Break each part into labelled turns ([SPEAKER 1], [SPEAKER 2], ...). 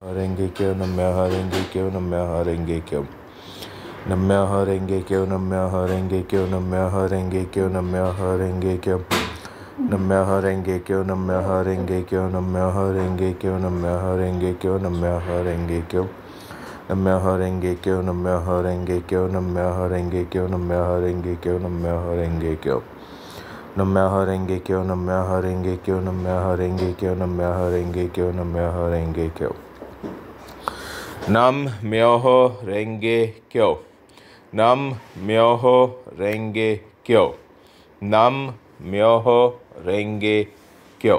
[SPEAKER 1] Renge kyo नम म्योहो रेंगे क्यो नम म्योहो रेंगे क्यो नम म्योहो रेंगे क्यो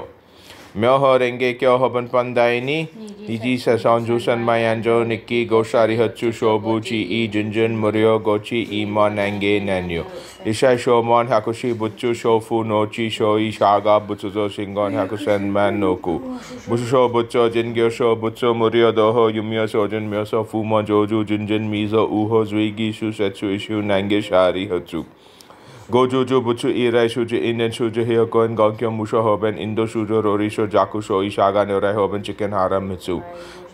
[SPEAKER 1] 묘허랭게 껴허번 반다이니 이지사 선주선 마얀조 니키 고사리 허추 쇼부치 이 준준 무료 고치 이먼 앵게 난요 이샤 쇼먼 하쿠시 부추 쇼푸 노치 쇼이 샤가 부추조 싱건 하쿠센만 노쿠 부추쇼 부추 진교쇼 부추 무료 도호 유미요 소준 묘소 푸모 조주 준준 미소 우호 주이기 슈세추 이슈 난게 샤리 허추 Gojuju, Butsu, Irai, Shuju, In, and Shuju, Hyokon, Gonkyo, Musho, Hoben, Indo, Shujo, Rorisho, Jakusho, Ishaga, Neurai, Hoben, Chicken, Haram, Mitsu.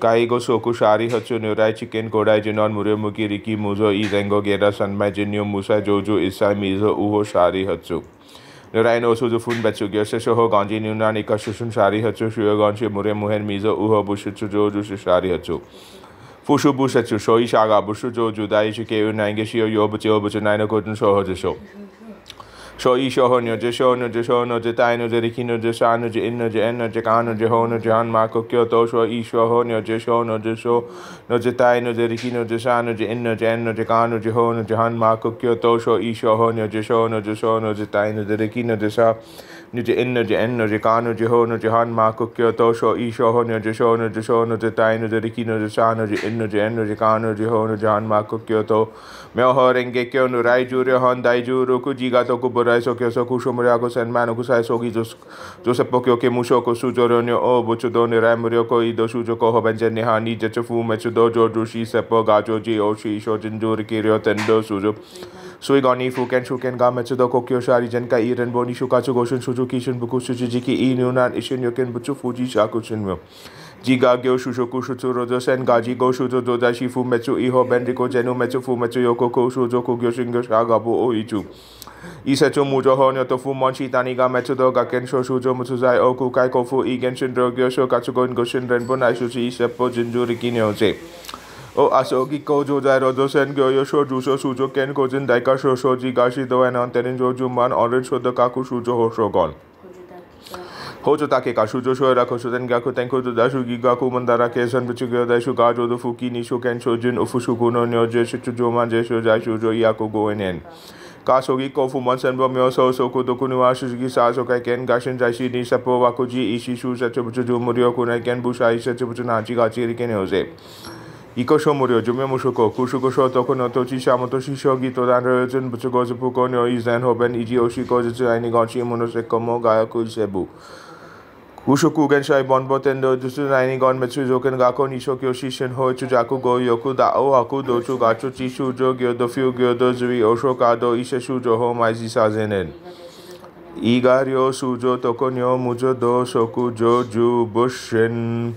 [SPEAKER 2] Kaigo,
[SPEAKER 1] Soku, Shari, Hatsu, Neurai, Chicken, Kodai, Jinon, Muryo, Muki, Riki, Muzo, I, Zengo, Gera, Sanmai, Jinyo, Musa, Joju, Isai, Mizo, Uho, Shari, Hatsu. Neurai, no, Suzu, Fun, Betsu, Gyose, Shoho, Ganji, Nunan, Ika, Shushun, Shari, Hatsu, Shuyo, Gonshi, Muryo, Muhen, Mizo, Uho, Bushutsu, Joju, Shari, Hatsu. Fushu Bushetsu, Shoi, Shaga, Bushu, Joju, Dai, Shikeu, Nangeshi, Yobuchi, Obuchi, Nino, Kotun, Shoho, Jisho. Shoisho Nyoje Sho Nyoje Sho Nyoje Tai Nyoje Riki Nyoje Sha Nyoje In Nyoje En Nyoje Ka Nyoje Ho Nyoje Han Ma Kokyo To Sho Isho Ho Nyoje Sho Nyoje Sho Nyoje Tai Nyoje Riki Nyoje Sha Nyoje In Nyoje En Nyoje Ka Nyoje Ho Nyoje Han Ma Kokyo To Sho Isho Ho Nyoje Sho Nyoje Sho Nyoje Tai Nyoje Riki Nyoje Sha नुज इन नुज एन नुज कान नुज हो नुज हान मा कुक्यो तो शो ईशो हो नुज शो नुज शो नुज ताय नुज रिकी नुज शाह नुज इन नुज एन नुज कान नुज हो नुज हान मा कुक्यो तो म्यो हो रेंगे क्यो नुराई जू रे हॉन दाई जू रो कु जीगा तो कु बुराई सो क्यो सो कु शो मुरा को सन मानो कुसाई सोगी जो जो सब क्यो के मुशो को सुजो रो न्यो ओ बुचु दो निराय मुरियो को ई दो सुजो को हो बंजन निहानी जचफू मचु दो जो दुशी सपो गाजो जी ओ शीशो जिंजूर की रियो तंदो सुजो 수익원이 후켄 슈켄과 메츠도코 키요샤리 젠카 이렌보니 슈카츠 고슌 수주키 신부쿠 수지지키 이뉴난 이신 요켄 부츠 후지 샤쿠신묘 जिगा ग्यो शुशोकु शुचु रोजो सेन गाजी गो शुजो जोजा शिफू मेचु इहो बेंडिको जेनु मेचु फू मेचु योको को शुजो कुग्यो शिंगो शा गाबो ओ इचु इसेचो मुजो हो न्यो तोफू मोन शीतानी गा मेचु दो गाकेन शो, शुजो मुसुजाय ओ कुकाई कोफू इगेन शिन रोग्यो शो काचुगो इनगो शिन रेनबो नाइशुची इसेप्पो जिंजू रिकी न्योजे 아서기 고조자로 조센교 요쇼 주소 수조 켄 고진 다이카쇼 쇼지 가시도 에난 테린 조주만 어른 쇼도 가쿠 수조 호쇼건 होजो ताके काशु जो शोय राखो सुदन गाको तेंको जो दाशु गी गाको मंदारा के सन बिचु गयो दाशु गा जो दो फुकी निशो कैन शो जिन उफुशु गुनो न्यो जे शिचु जो मान जे शो जाशु जो या को गो इन एन काशो गी को फु मन सन बम यो सो सो को दुकु निवाशु गी सा सो कै कैन गाशन जाशी नि सपो वाको जी ईशी शु सचो बिचु जो मुरियो को नै कैन बुशा ईशी सचो बिचु नाची गाची रिके ने होजे। 이것이므로 조명무쇼고 구슈고쇼 또코노 또치샤모토 시쇼기 또다르진 부츠고즈푸코노 이젠호벤 이지오시고즈츠 아이니건치 모노세코모 가야쿠세부 구쇼쿠 겐샤이 본보텐도 주스 아이니건 메츠조켄 가코 니쇼키오시 신호이츠 자쿠 고요쿠 다오 하쿠 도추 가추 치슈조 교도 퓨교도 주위 오쇼카도 이셰슈조호 마이지사제넨 이가리오 수조 또코뇨 무조 도 쇼쿠조 주 부신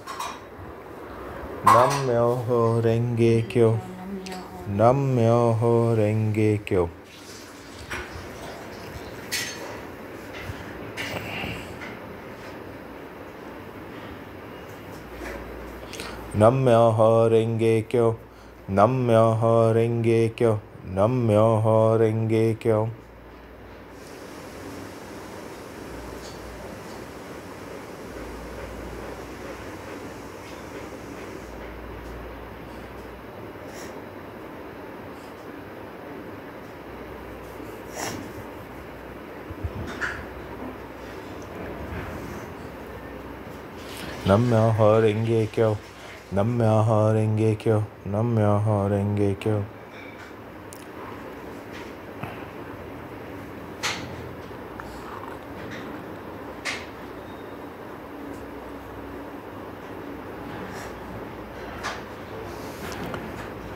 [SPEAKER 1] Namyoho Renge Kyo. Namyoho Renge Kyo. Namyoho Renge Kyo. Namyoho Renge Kyo. Namyoho Renge Kyo. Namyaha renge kyo. Namyoho Renge Kyo. Namyoho Renge Kyo.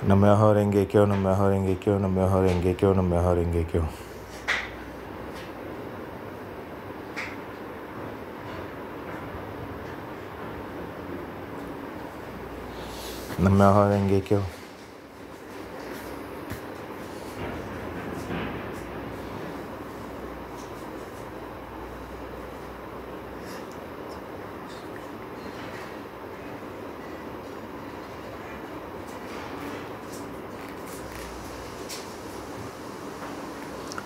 [SPEAKER 1] Namyoho Renge Kyo. Namyoho Renge Kyo. Namyoho Renge Kyo. Namyoho Renge Kyo. 生演劇を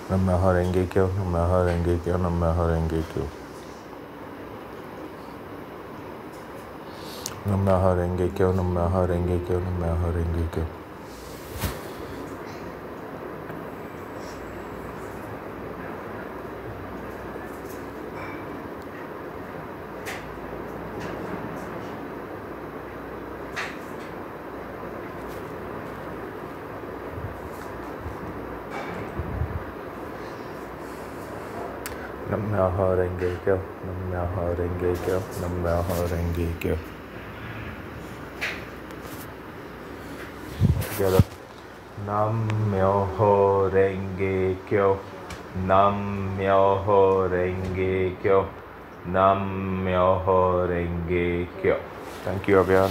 [SPEAKER 1] 生演劇を生演劇を生演劇を Namaha Renge Kyo, Namaha Renge Kyo, Namaha Renge Kyo. Nam Myoho Renge Kyo, Nam Myoho Renge Kyo, Nam Myoho Renge Kyo. Nam-myoho Renge-kyo. Nam-myoho Renge-kyo. Nam-myoho Renge-kyo. Thank you, everyone.